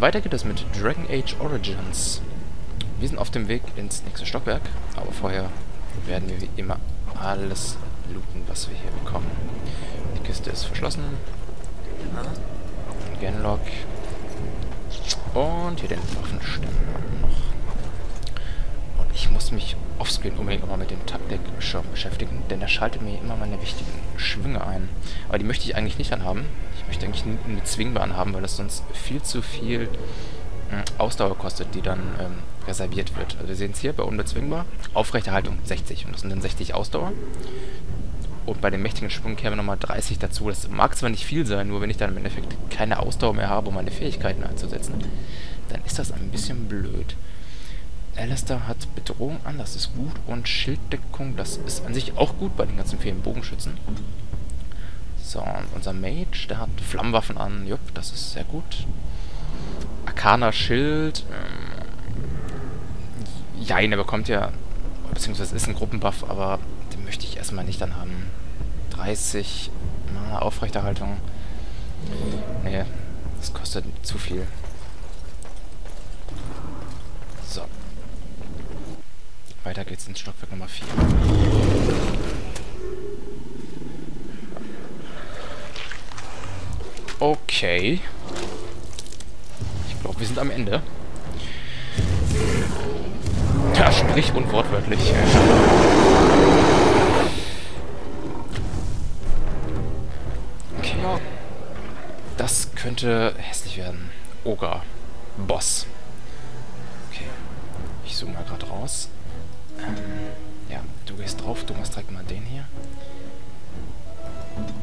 Weiter geht es mit Dragon Age Origins. Wir sind auf dem Weg ins nächste Stockwerk, aber vorher werden wir wie immer alles looten, was wir hier bekommen. Die Kiste ist verschlossen. Genlock. Und hier den Waffenständer noch. Und ich muss mich offscreen unbedingt auch mal mit dem Taktikschirm beschäftigen, denn er schaltet mir immer meine wichtigen Schwünge ein. Aber die möchte ich eigentlich nicht anhaben. Ich möchte eigentlich eine Zwingbahn haben, weil das sonst viel zu viel äh, Ausdauer kostet, die dann ähm, reserviert wird. Also wir sehen es hier bei unbezwingbar. Aufrechterhaltung 60 und das sind dann 60 Ausdauer. Und bei den mächtigen Schwung kämen nochmal 30 dazu. Das mag zwar nicht viel sein, nur wenn ich dann im Endeffekt keine Ausdauer mehr habe, um meine Fähigkeiten einzusetzen, dann ist das ein bisschen blöd. Alistair hat Bedrohung an, das ist gut. Und Schilddeckung, das ist an sich auch gut bei den ganzen vielen Bogenschützen. So, und unser Mage, der hat Flammenwaffen an. Jupp, das ist sehr gut. Arcana Schild. Ähm, Jein, er bekommt ja, beziehungsweise ist ein Gruppenbuff, aber den möchte ich erstmal nicht dann haben. 30 na, Aufrechterhaltung. Nee, das kostet zu viel. So. Weiter geht's ins Stockwerk Nummer 4. Okay. Ich glaube, wir sind am Ende. Ja, sprich und wortwörtlich. Okay. Das könnte hässlich werden. Oga. Boss. Okay. Ich zoome mal gerade raus. Ähm, ja, du gehst drauf. Du machst direkt mal den hier.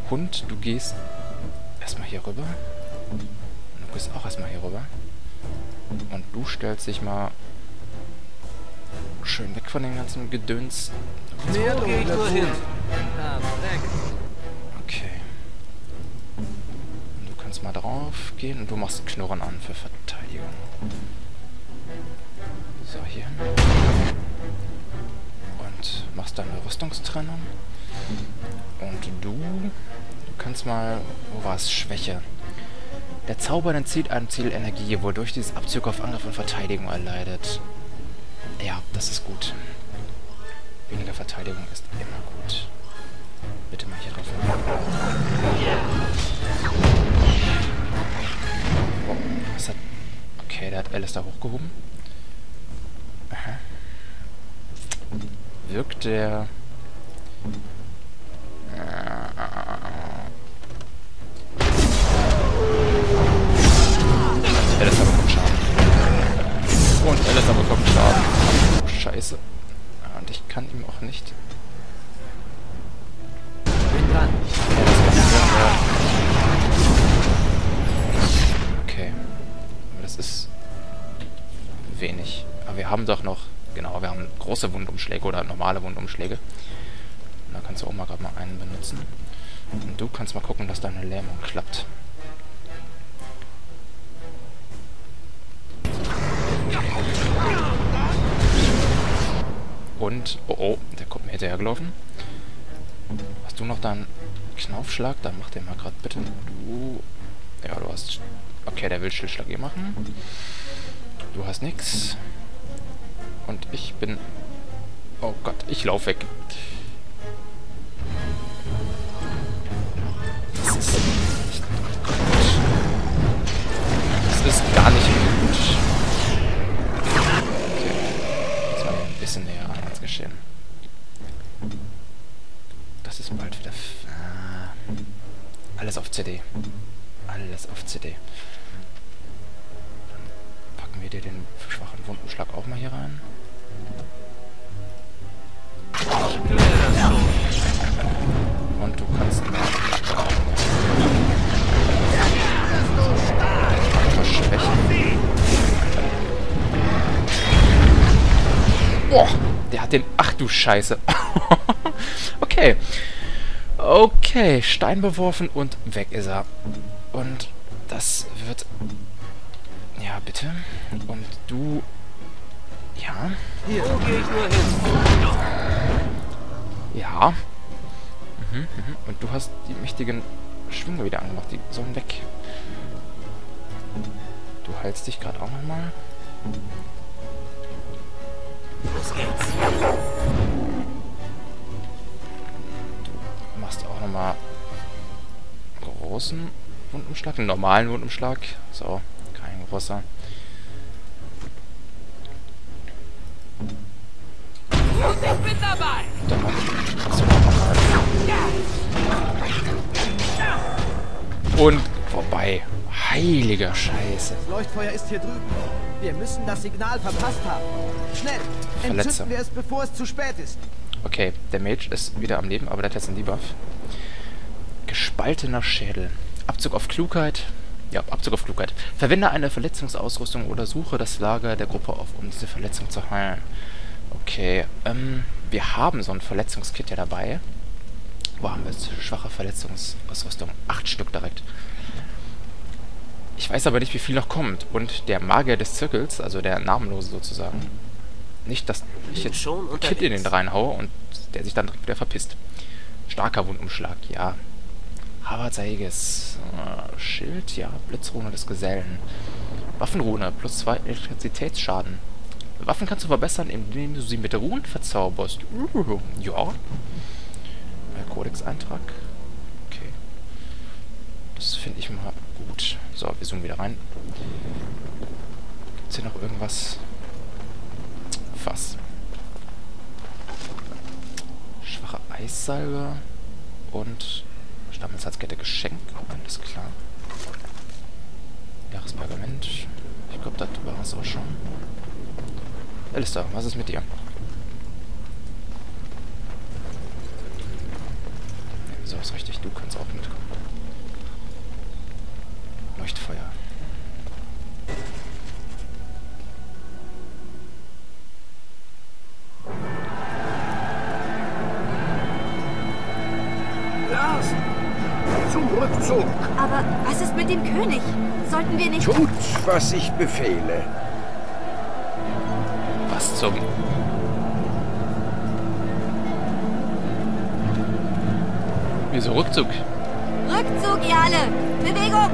Hund, du gehst erstmal hier rüber. Und du gehst auch erstmal hier rüber. Und du stellst dich mal schön weg von dem ganzen Gedöns. Mehr gehe ich nur hin. Okay. Und du kannst mal drauf gehen und du machst Knurren an für Verteidigung. So, hier. Und machst deine Rüstungstrennung. Und du kannst mal, wo war es? Schwäche. Der Zauber entzieht einem Ziel Energie, wodurch dieses Abzug auf Angriff und Verteidigung erleidet. Ja, das ist gut. Weniger Verteidigung ist immer gut. Bitte mal hier drauf. Oh, was hat... Okay, der hat Alice da hochgehoben. Aha. Wirkt der... das ist... wenig. Aber wir haben doch noch... Genau, wir haben große Wundumschläge oder normale Wundumschläge. Und da kannst du auch mal gerade mal einen benutzen. Und du kannst mal gucken, dass deine Lähmung klappt. Und, oh oh, der kommt mir hinterhergelaufen. Hast du noch deinen Knaufschlag? Dann mach den mal gerade bitte. Du, ja, du hast, okay, der will Schildschlag eh machen. Du hast nix. Und ich bin, oh Gott, ich lauf weg. CD. Dann packen wir dir den schwachen Wundenschlag auch mal hier rein. Und du kannst mal verschwächen. Boah, der hat den... Ach du Scheiße. okay. Okay, Stein beworfen und weg ist er. Und das wird... Ja, bitte. Und du... Ja. Hier, wo gehe ich nur hin? Ja. Mhm, mhm. Und du hast die mächtigen Schwünge wieder angemacht. Die sollen weg. Du heilst dich gerade auch nochmal. Los geht's. Du machst auch nochmal großen Wundumschlag, einen normalen Wundumschlag. So, kein großer. Ich bin dabei. Dann mach kannst du noch mal. Und vorbei. Heiliger Scheiße. Das Leuchtfeuer ist hier drüben. Wir müssen das Signal verpasst haben. Schnell! Verletzer. Entzünden wir es, bevor es zu spät ist. Okay, der Mage ist wieder am Leben, aber der hat jetzt einen Debuff. Gespaltener Schädel. Abzug auf Klugheit. Ja, Abzug auf Klugheit. Verwende eine Verletzungsausrüstung oder suche das Lager der Gruppe auf, um diese Verletzung zu heilen. Okay, ähm, wir haben so ein Verletzungskit ja dabei. Wo haben wir es? Schwache Verletzungsausrüstung. Acht Stück direkt. Ich weiß aber nicht, wie viel noch kommt. Und der Magier des Zirkels, also der Namenlose sozusagen, nicht, dass ich jetzt Schon Kit in den reinhaue und der sich dann direkt wieder verpisst. Starker Wundumschlag, ja. Haberzeiges. Äh, Schild, ja. Blitzrune des Gesellen. Waffenrune, plus 2 Elektrizitätsschaden. Waffen kannst du verbessern, indem du sie mit Runen verzauberst. Uh, ja. Äh, Kodex-Eintrag. Okay. Das finde ich mal gut. So, wir zoomen wieder rein. Gibt's hier noch irgendwas? Fass. Schwache Eissalbe und Stammelsherzkette Geschenk. Alles klar. Jahrespergament. Ich glaube, das war es auch schon. Alistair, was ist mit dir? So ist richtig, du kannst auch mitkommen. Leuchtfeuer. Blasen! Zum Rückzug! Aber was ist mit dem König? Sollten wir nicht... Tut, was ich befehle. Was zum... Wieso Rückzug? Rückzug, ihr alle! Bewegung!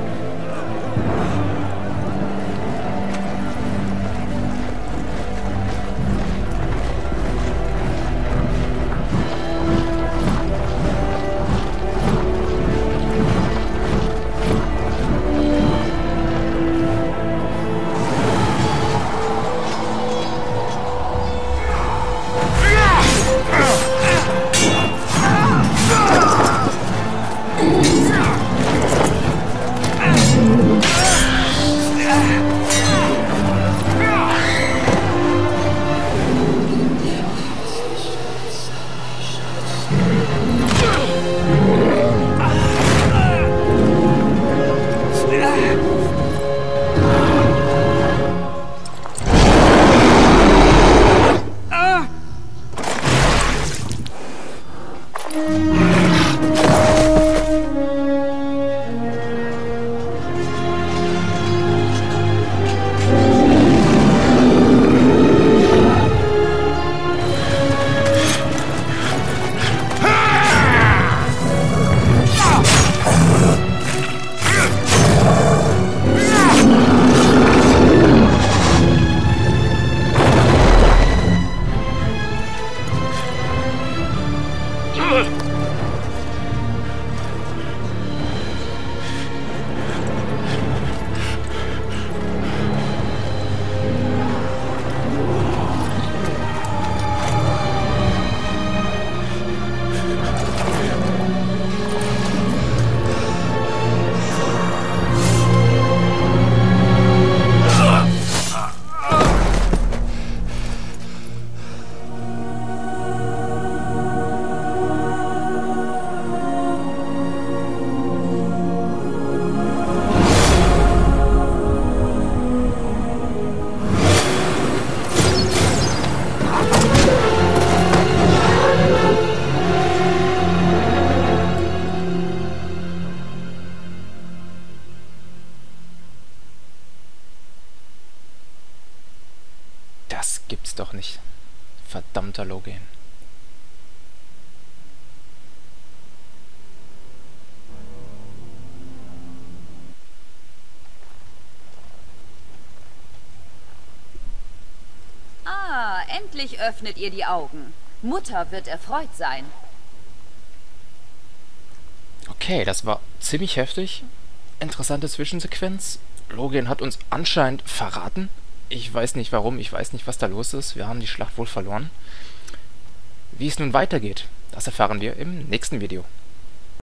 Das gibt's doch nicht. Verdammter Logan. Ah, endlich öffnet ihr die Augen. Mutter wird erfreut sein. Okay, das war ziemlich heftig. Interessante Zwischensequenz. Logan hat uns anscheinend verraten. Ich weiß nicht warum, ich weiß nicht, was da los ist. Wir haben die Schlacht wohl verloren. Wie es nun weitergeht, das erfahren wir im nächsten Video.